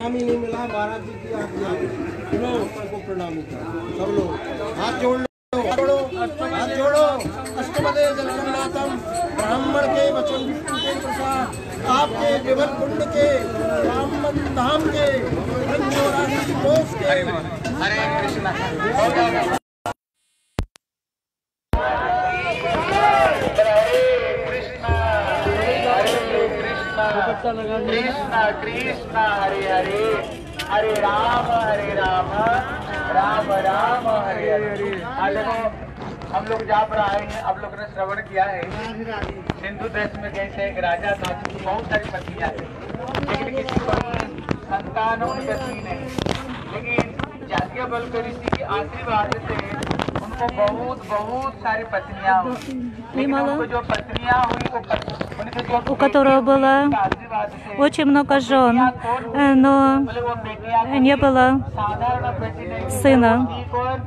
नहीं मिला, महाराज जी की आप सुनो को प्रणाम सब लोग, हाथ जोड़ लो। हाथ जोड़ो हाथ जोड़ो। अष्टपदे जगन्नाथम ब्राह्मण के वचन के प्रसाद आपके विवन कुंड के, ब्राह्मण धाम के कोष के। हरे कृष्ण। कृष्ण कृष्ण हरे हरे। हरे राम हरे राम। राम राम हरे हरे। हाँ देखो हम लोग जहाँ पर आए हैं आप लोग ने श्रवण किया है। सिंधु देश में थे एक राजा था जिसकी बहुत सारी पत्नियाँ थी। लेकिन किसी को संतान और गति नहीं। लेकिन जातीय बल के ऋषि के आशीर्वाद से उनको बहुत बहुत सारी पत्नियां हुई लेकिन Немало. उनको जो पत्नियां हुई वो पत- उनके जो у которого было के आशीर्वाद से очень много жен, э, но बोले वो बेटियां не было साधारण बेटी नहीं сына. थी और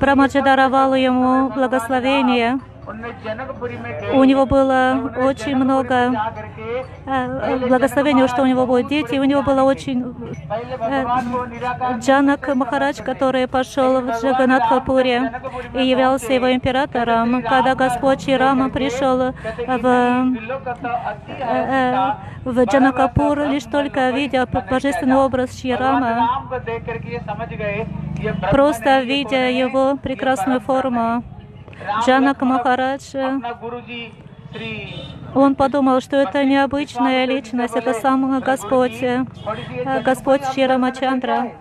Брамаджи даровал ему благословение. У него было очень много э, благословений, что у него будут дети. У него было очень э, Джанак Махарадж, который пошел в Джаганатхапуре и являлся его императором. Когда Господь Рама пришел в, э, в Джанакапур, лишь только видя божественный образ Ширама, просто видя его прекрасную форму, Джанак Махараджа. Он подумал, что это необычная личность, это сам Господь, Господь Ширамачандра.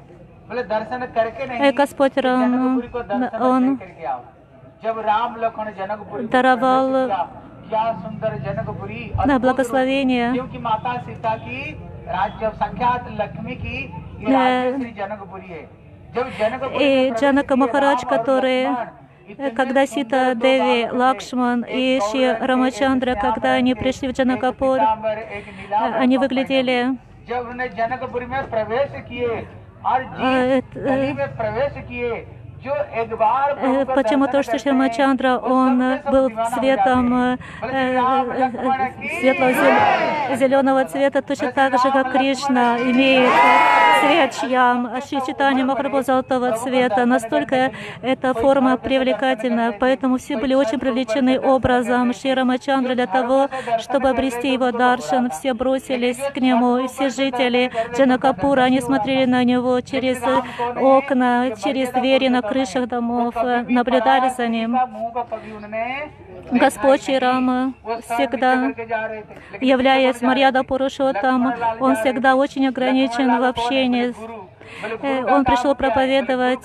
И э, Господь Рам, он даровал на благословение э, и Джанака Махарадж, который когда सुंदर Сита दो Деви, बाप थे, Лакшман एक и Шри गौर थे, Рамачандра, एक когда они श्यामल пришли в थे, Джанакапур, एक पीताम्बर, एक э, नीलांबर они कपड़े выглядели पहने। जब उन्हें जनकपुरी में प्रवेश किए और э, जिस गली में प्रवेश किए Почему то, что Шермачандра, он был цветом светло-зеленого цвета, точно так же, как Кришна имеет цвет шьям, а Шичитани Махрабу золотого цвета. Настолько эта форма привлекательна, поэтому все были очень привлечены образом Шри Рамачандра для того, чтобы обрести его даршан. Все бросились к нему, и все жители Джанакапура, они смотрели на него через окна, через двери на крышах домов, наблюдали за ним. Господь Рама всегда, являясь Марьяда Пурушотом, он всегда очень ограничен в общении он пришел проповедовать,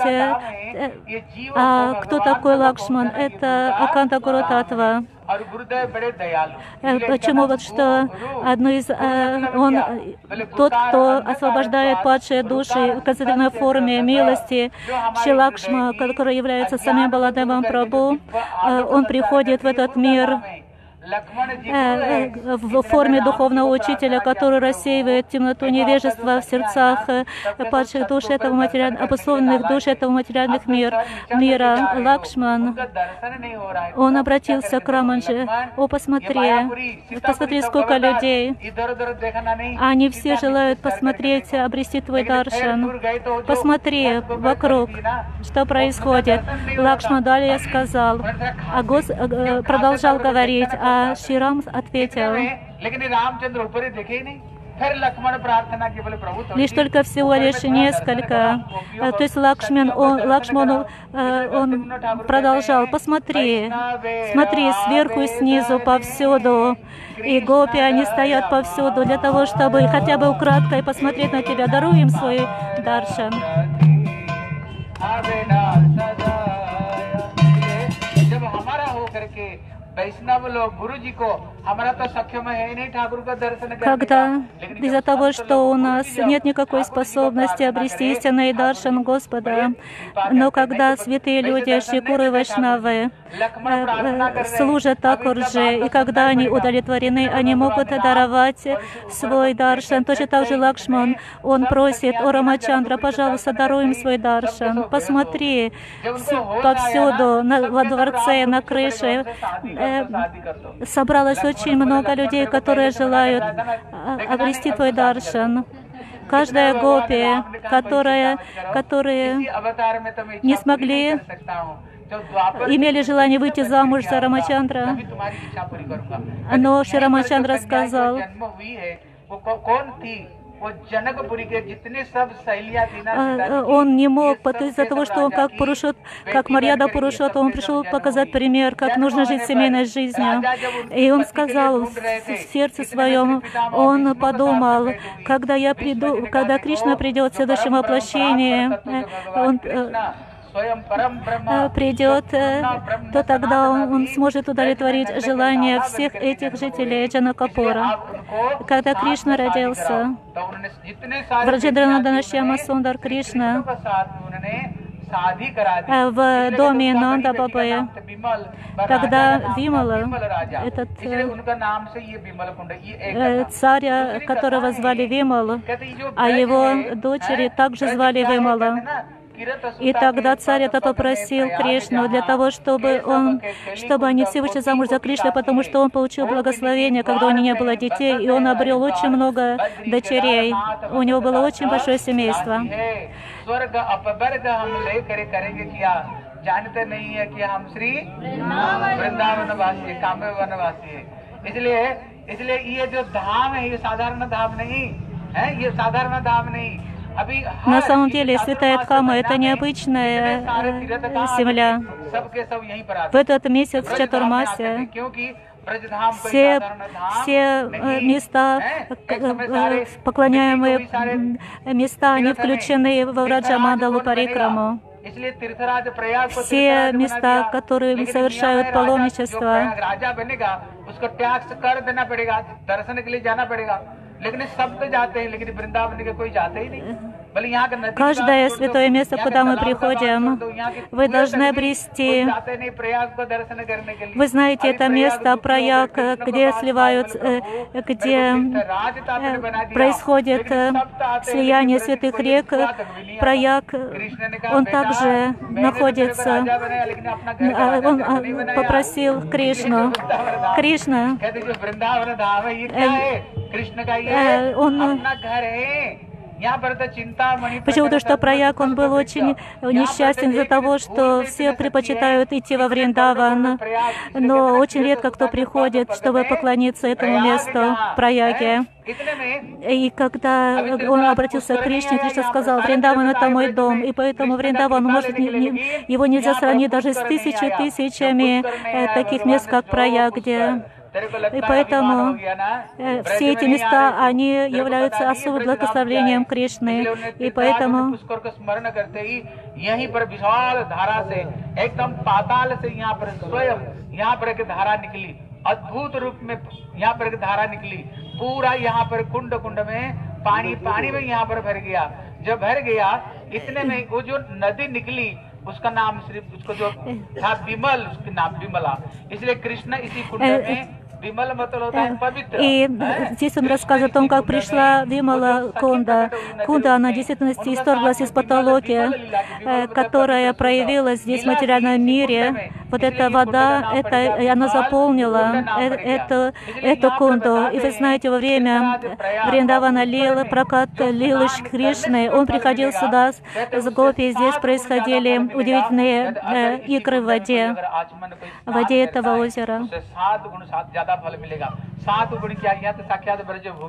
а кто такой Лакшман? Это Аканта Гуру Татва. Э, почему? вот что одно из э, он э, тот, кто освобождает падшие души в концентрированной форме милости, Шилакшма, который является самим Баладевом Прабу, он приходит в этот мир Э, э, в форме духовного учителя, который рассеивает темноту невежества в сердцах э, падших душ этого материального, обусловленных душ этого материальных мир, мира. Лакшман, он обратился к Раманже, о, посмотри, посмотри, сколько людей. Они все желают посмотреть, обрести твой даршан. Посмотри вокруг, что происходит. Лакшман далее сказал, а Гос продолжал говорить, а а Шри ответил, лишь только всего лишь несколько. То есть Лакшман, он, Лакшман, он продолжал, посмотри, смотри сверху и снизу повсюду. И гопи, они стоят повсюду для того, чтобы хотя бы украдкой посмотреть на тебя. Даруем им свой даршан. когда из-за того, что у нас нет никакой способности обрести истинный даршан Господа, но когда святые люди, шикуры вайшнавы, э, э, служат Такурджи, и когда они удовлетворены, они могут даровать свой даршан. Точно так же Лакшман, он просит, о Рамачандра, пожалуйста, даруй свой даршан. Посмотри повсюду, на, во дворце, на крыше, Э, э, собралось очень много людей, которые желают э, обрести твой даршан. Каждая гопи, которая, которые не смогли имели желание выйти замуж за Рамачандра. Но Шри Рамачандра сказал, он не мог, из-за того, что он как Пурушот, как Марьяда Пурушот, он пришел показать пример, как нужно жить семейной жизнью. И он сказал в сердце своем, он подумал, когда я приду, когда Кришна придет в следующем воплощении, он, придет, то тогда он сможет удовлетворить желание всех этих жителей Джанакапура. Когда Кришна родился, Враджидранадана Шьяма Сундар Кришна а, в доме Нанда Бабая. Тогда Вимала, этот э, э царь, которого звали Вимала, а его дочери также звали Вимала. कहते हैं ना, किरत И सुता тогда के царь это पद पद में попросил प्रयाग Кришну для जहाँ, того, чтобы केशव он, के कली чтобы они कुंड все вышли गोपी замуж за गोपी Кришну, потому काशी, что он получил गोपिनी благословение, когда у него не द्वार было में детей, и он обрел очень много बद्री дочерей. केदारनाथ У него было भद्रदास очень большое семейство. राजी है। स्वर्ग अपवर्ग हम लेकर करेंगे किया जानते नहीं है कि हम श्री वृंदावन वासी है काम्य वनवासी है इसलिए इसलिए ये जो धाम है ये साधारण धाम नहीं है ये साधारण धाम नहीं अभी на самом деле, Святая Дхама — это необычная земля. В этот месяц Чатурмасе все, все места, поклоняемые места, они включены в Раджамандалу Парикраму. Все места, которые совершают паломничество, लेकिन सब तो जाते हैं लेकिन वृंदावन के कोई जाते ही नहीं। Каждое святое место, куда мы приходим, вы должны обрести. Вы знаете это место, прояк, где сливают, э, где э, происходит э, слияние святых рек. Прояк, он также находится. Он попросил Кришну. Кришна, он Почему-то, что прояк, он был очень несчастен из-за того, что все предпочитают идти во Вриндаван, но очень редко кто приходит, чтобы поклониться этому месту прояке. И когда он обратился к Кришне, Кришна сказал, Вриндаван — это мой дом, и поэтому Вриндаван, может, не, не, его нельзя сравнить даже с тысячами-тысячами э, таких мест, как Прая, где И поэтому э, все эти места, они являются особым благословением Кришны. И поэтому पुष्कर को स्मरण करते ही यहीं पर विशाल धारा से एकदम पाताल से यहाँ पर स्वयं यहाँ पर एक धारा निकली अद्भुत रूप में यहाँ पर एक धारा निकली पूरा यहाँ पर कुंड कुंड में पानी पानी में यहाँ पर भर गया जब भर गया इतने में वो जो नदी निकली उसका नाम सिर्फ उसको जो था विमल उसके नाम विमला इसलिए कृष्ण इसी कुंड Э, में Э, и здесь он рассказывает о том, как пришла Вимала Кунда. Кунда, она действительно исторглась из потолоки, э, которая проявилась здесь в материальном мире вот эта вода, это, э, она заполнила эту, эту кунду. И вы знаете, во время э, Вриндавана Лилы, прокат Лилы Кришны, он приходил сюда с э, гопи, и здесь происходили удивительные э, игры в воде, в воде этого озера.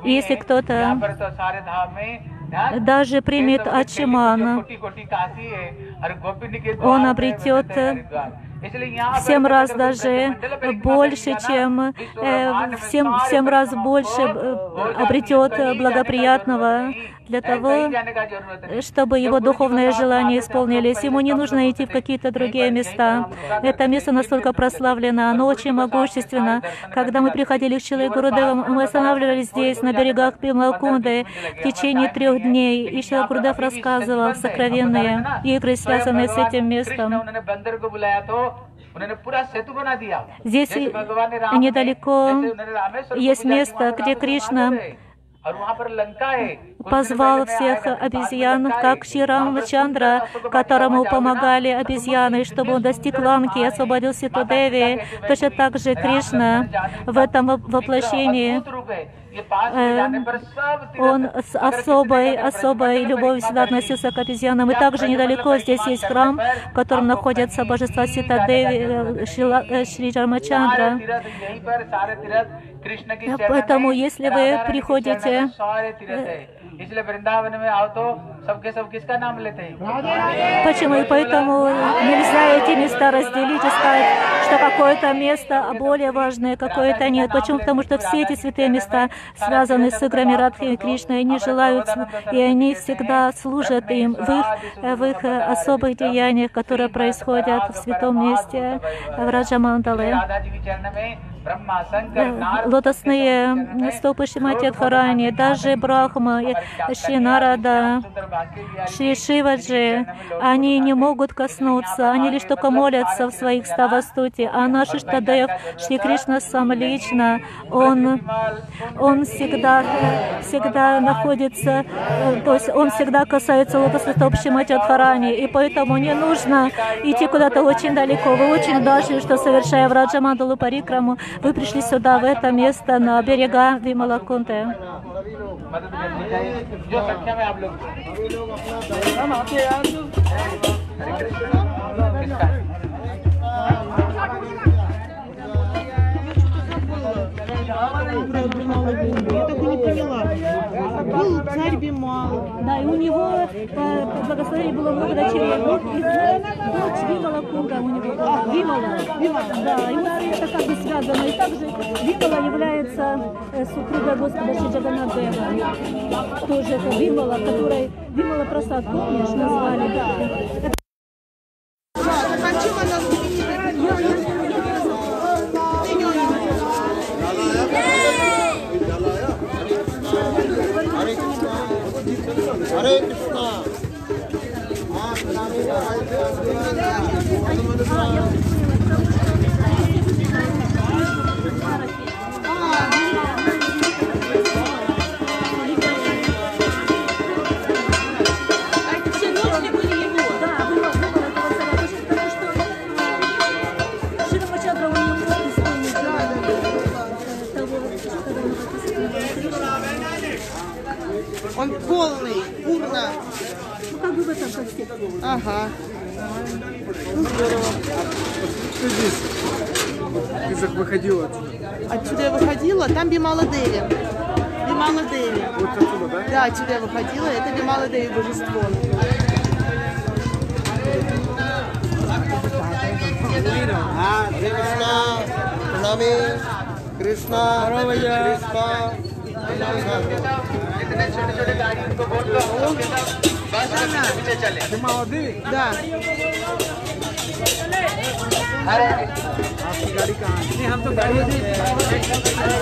Если кто-то даже примет Ачимана, он обретет в 7 раз даже больше, чем в 7, в 7 раз больше э, обретет э, благоприятного для того, чтобы его духовные желания исполнились. Ему не нужно идти в какие-то другие места. Это место настолько прославлено, оно очень могущественно. Когда мы приходили к Чилой Гурудеву, мы останавливались здесь, на берегах Пималкунды, в течение трех дней. И Чилой Гурудев рассказывал сокровенные игры, связанные с этим местом. Здесь недалеко есть место, где Кришна позвал всех обезьян, как Шри Рамачандра, которому помогали обезьяны, чтобы он достиг Ланки и освободил Ситу Деви. Точно так же Кришна в этом воплощении Эм, он с особой, особой любовью всегда относился к обезьянам. И также недалеко здесь есть храм, в котором находятся божества Сита Деви, э, Шри Джармачандра. Э, поэтому, если вы приходите Почему? И поэтому нельзя эти места разделить и сказать, что какое-то место более важное, какое-то нет. Почему? Потому что все эти святые места связаны с играми Радхи и Кришны, и они желают, и они всегда служат им в их, в их особых деяниях, которые происходят в святом месте, в Раджамандале лотосные стопы Шимати Адхарани, даже Брахма, Шинарада, Шри Шиваджи, они не могут коснуться, они лишь только молятся в своих ставастути. а наш Иштадев Шри Кришна сам лично, он, он всегда, всегда находится, то есть он всегда касается лотосных стоп Шимати Адхарани, и поэтому не нужно идти куда-то очень далеко. Вы очень удачны, что совершая Враджамандалу Парикраму, вы пришли сюда, в это место, на берега Вималакунте. Thank you. Царь Бимал. Да, и у него э, по благословению было много дочерей. Вот дочь Вимала Кунда у него была. Вимала. Вимала. Да, и вот это как бы связано. И также Вимала является э, супругой Господа Шри Джаганнадева. Тоже это Вимала, которой Вимала Прасад, помнишь, назвали? Ну, как бы в этом контексте. Ага. Ты же выходила отсюда. Отсюда я выходила, там Бимала Деви. Бимала Деви. Вот отсюда, да? Да, отсюда я выходила, это Бимала Деви божество. हरे कृष्णा प्रणामी कृष्णा कृष्णा इतने छोटे छोटे गाड़ी उनको बोल दो सबके सब बस में पीछे पीछे चले Ты молодые? Да. हरे आपकी गाड़ी कहाँ है? नहीं हम तो गाड़ी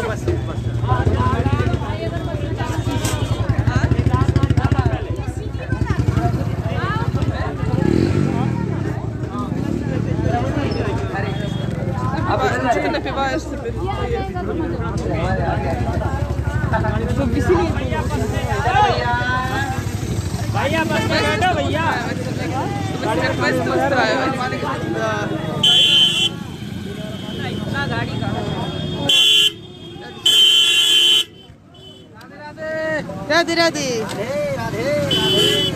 बस बस Что ты напиваешь भैया बस में बैठो भैया। गाड़ी का। राधे राधे। राधे राधे।